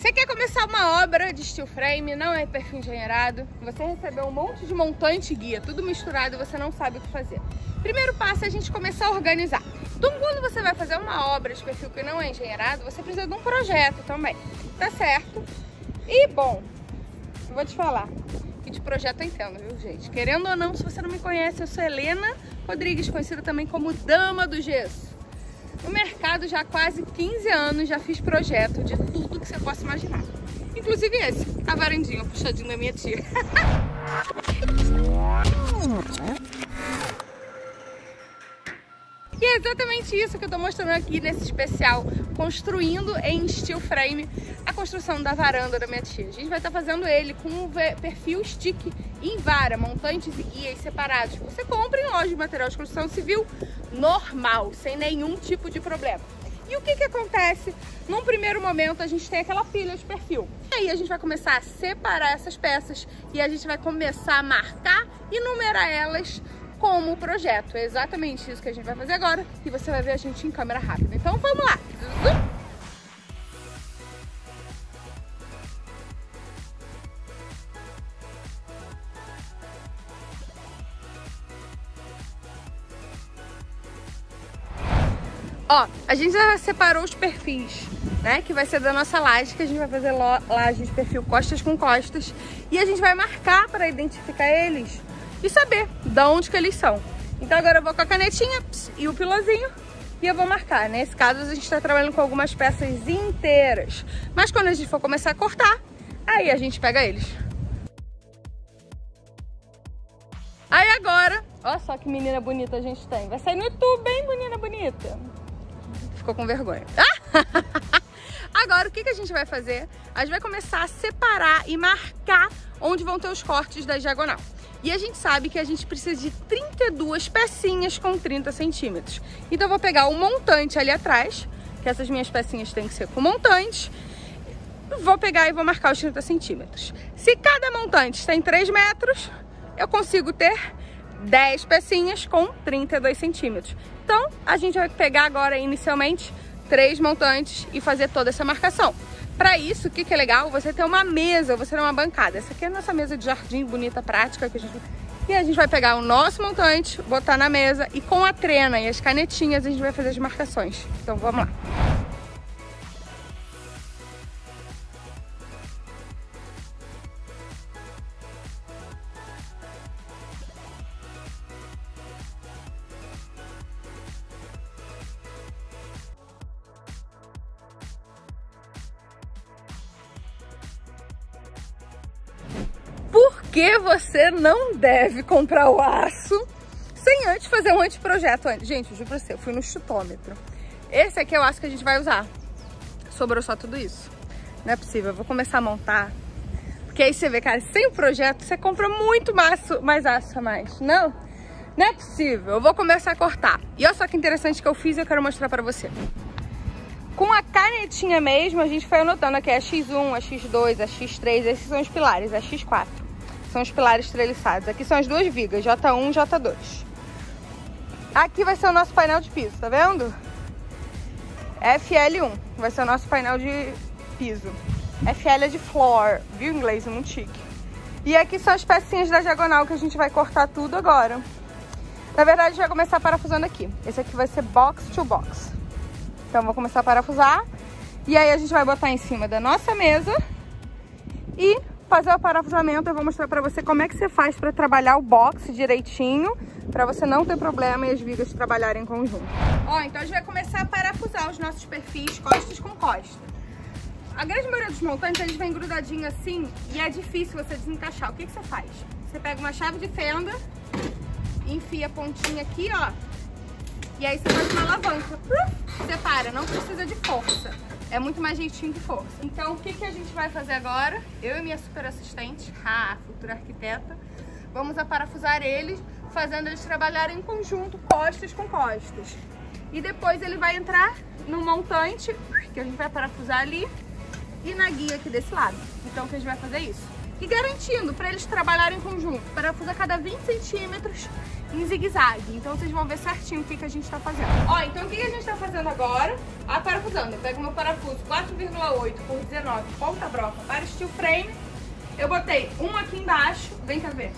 Você quer começar uma obra de steel frame, não é perfil engenheirado, você recebeu um monte de montante guia, tudo misturado e você não sabe o que fazer. Primeiro passo é a gente começar a organizar. Então, quando você vai fazer uma obra de perfil que não é engenheirado, você precisa de um projeto também, tá certo? E, bom, eu vou te falar, que de projeto eu entendo, viu, gente? Querendo ou não, se você não me conhece, eu sou Helena Rodrigues, conhecida também como Dama do Gesso. No mercado já há quase 15 anos, já fiz projeto de tudo que você possa imaginar. Inclusive esse, a varandinha, puxadinho da minha tia. é exatamente isso que eu tô mostrando aqui nesse especial, construindo em steel frame a construção da varanda da minha tia. A gente vai estar tá fazendo ele com um perfil stick em vara, montantes e guias separados. Você compra em loja de material de construção civil normal, sem nenhum tipo de problema. E o que que acontece? Num primeiro momento a gente tem aquela pilha de perfil. Aí a gente vai começar a separar essas peças e a gente vai começar a marcar e numerar elas como projeto. É exatamente isso que a gente vai fazer agora e você vai ver a gente em câmera rápida. Então vamos lá! Ó, a gente já separou os perfis, né? Que vai ser da nossa laje, que a gente vai fazer laje de perfil costas com costas. E a gente vai marcar para identificar eles e saber de onde que eles são. Então agora eu vou com a canetinha e o pilozinho e eu vou marcar. Nesse caso a gente está trabalhando com algumas peças inteiras. Mas quando a gente for começar a cortar, aí a gente pega eles. Aí agora, olha só que menina bonita a gente tem. Vai sair no YouTube, hein, menina bonita? Ficou com vergonha. Agora, o que, que a gente vai fazer? A gente vai começar a separar e marcar onde vão ter os cortes da diagonal. E a gente sabe que a gente precisa de 32 pecinhas com 30 centímetros. Então eu vou pegar o montante ali atrás, que essas minhas pecinhas têm que ser com montante. Vou pegar e vou marcar os 30 centímetros. Se cada montante tem 3 metros, eu consigo ter 10 pecinhas com 32 centímetros. Então, a gente vai pegar agora, inicialmente, três montantes e fazer toda essa marcação. Para isso, o que, que é legal? Você ter uma mesa, você ter uma bancada. Essa aqui é a nossa mesa de jardim bonita, prática, que a gente... E a gente vai pegar o nosso montante, botar na mesa e com a trena e as canetinhas a gente vai fazer as marcações. Então vamos lá. Que você não deve comprar o aço sem antes fazer um anteprojeto. Gente, eu juro pra você, eu fui no chutômetro. Esse aqui é o aço que a gente vai usar. Sobrou só tudo isso. Não é possível, eu vou começar a montar. Porque aí você vê, cara, sem o projeto você compra muito mais, mais aço a mais. Não, não é possível. Eu vou começar a cortar. E olha só que interessante que eu fiz e eu quero mostrar pra você. Com a canetinha mesmo, a gente foi anotando aqui a X1, a X2, a X3, esses são os pilares, a X4 são os pilares treliçados. Aqui são as duas vigas, J1 e J2. Aqui vai ser o nosso painel de piso, tá vendo? FL1 vai ser o nosso painel de piso. FL é de floor, viu inglês? É muito chique. E aqui são as pecinhas da diagonal que a gente vai cortar tudo agora. Na verdade, a gente vai começar parafusando aqui. Esse aqui vai ser box to box. Então, vou começar a parafusar. E aí, a gente vai botar em cima da nossa mesa e fazer o parafusamento, eu vou mostrar pra você como é que você faz pra trabalhar o box direitinho, pra você não ter problema e as vigas trabalharem em conjunto. Ó, então a gente vai começar a parafusar os nossos perfis costas com costa. A grande maioria dos montantes, eles vêm grudadinho assim e é difícil você desencaixar. O que, que você faz? Você pega uma chave de fenda, enfia a pontinha aqui, ó, e aí você faz uma alavanca. Separa, não precisa de força. É muito mais jeitinho que força. Então, o que, que a gente vai fazer agora? Eu e minha super assistente, a futura arquiteta, vamos a parafusar eles, fazendo eles trabalharem em conjunto, costas com costas. E depois ele vai entrar no montante, que a gente vai parafusar ali, e na guia aqui desse lado. Então, o que a gente vai fazer é isso. E garantindo para eles trabalharem em conjunto, parafusa cada 20 centímetros em zigue-zague. Então vocês vão ver certinho o que, que a gente tá fazendo. Ó, então o que, que a gente tá fazendo agora? Ah, parafusando. Eu pego meu parafuso 4,8 por 19, ponta broca para steel frame. Eu botei um aqui embaixo. Vem cá ver.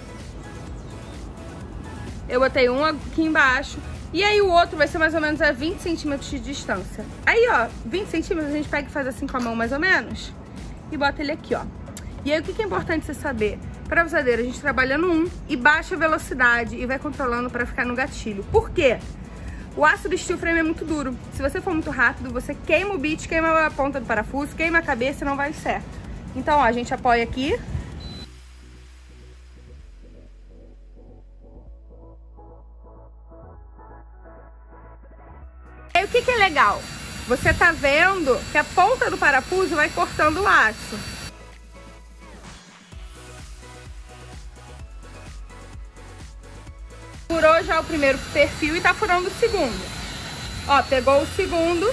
Eu botei um aqui embaixo. E aí o outro vai ser mais ou menos a 20 centímetros de distância. Aí, ó, 20 centímetros a gente pega e faz assim com a mão mais ou menos. E bota ele aqui, ó. E aí o que, que é importante você saber? Parafusadeira, a gente trabalha no 1 e baixa a velocidade e vai controlando para ficar no gatilho. Por quê? O aço do steel frame é muito duro. Se você for muito rápido, você queima o bit, queima a ponta do parafuso, queima a cabeça e não vai certo. Então, ó, a gente apoia aqui. Aí o que, que é legal? Você tá vendo que a ponta do parafuso vai cortando o aço. Já o primeiro perfil e tá furando o segundo. Ó, pegou o segundo,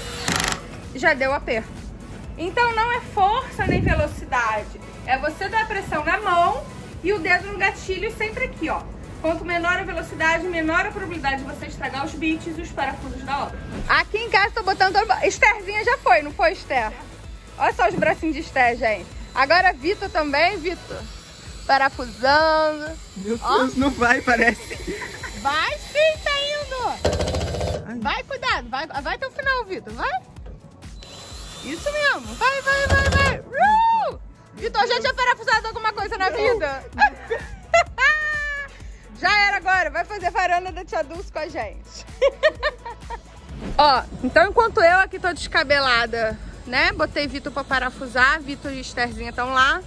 já deu aperto. Então não é força nem velocidade, é você dar pressão na mão e o dedo no gatilho sempre aqui, ó. Quanto menor a velocidade, menor a probabilidade de você estragar os bits e os parafusos da obra. Aqui em casa tô botando... Estherzinha já foi, não foi, Esther? Olha só os bracinhos de Esther, gente. Agora Vitor também, Vitor. Parafusando. Meu Deus, ó. não vai, parece. Vai sim, tá indo. Vai, cuidado. Vai, vai até o final, Vitor. Vai. Isso mesmo. Vai, vai, vai, vai. Uh! Vitor, já tinha parafusado alguma coisa na vida? já era agora. Vai fazer varanda da Tia Dulce com a gente. Ó, então enquanto eu aqui tô descabelada, né? Botei Vitor pra parafusar. Vitor e Estherzinha estão lá.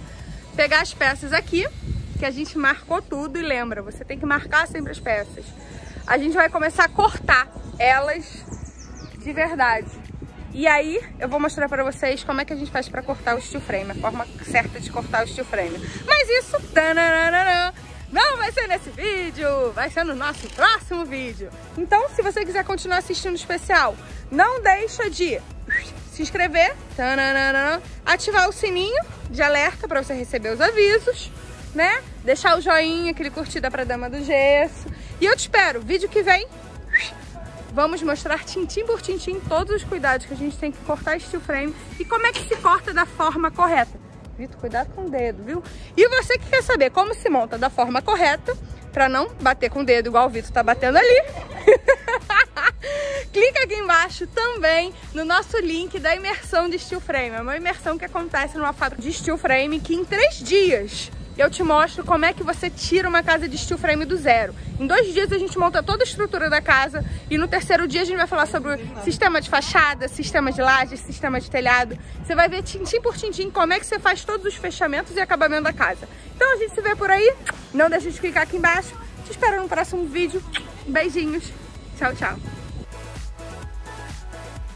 Pegar as peças aqui que a gente marcou tudo e lembra, você tem que marcar sempre as peças. A gente vai começar a cortar elas de verdade. E aí eu vou mostrar pra vocês como é que a gente faz pra cortar o steel frame, a forma certa de cortar o steel frame. Mas isso não vai ser nesse vídeo, vai ser no nosso próximo vídeo. Então, se você quiser continuar assistindo o especial, não deixa de se inscrever, ativar o sininho de alerta para você receber os avisos né? Deixar o joinha, aquele curtida pra dama do gesso. E eu te espero, vídeo que vem, vamos mostrar tintim por tintim todos os cuidados que a gente tem que cortar steel frame e como é que se corta da forma correta. Vitor, cuidado com o dedo, viu? E você que quer saber como se monta da forma correta, pra não bater com o dedo igual o Vitor tá batendo ali, clica aqui embaixo também no nosso link da imersão de steel frame. É uma imersão que acontece numa fábrica de steel frame que em três dias eu te mostro como é que você tira uma casa de steel frame do zero. Em dois dias a gente monta toda a estrutura da casa e no terceiro dia a gente vai falar sobre sistema de fachada, sistema de laje, sistema de telhado. Você vai ver tintim por tintim como é que você faz todos os fechamentos e acabamento da casa. Então a gente se vê por aí. Não deixa de clicar aqui embaixo. Te espero no próximo vídeo. Beijinhos. Tchau, tchau.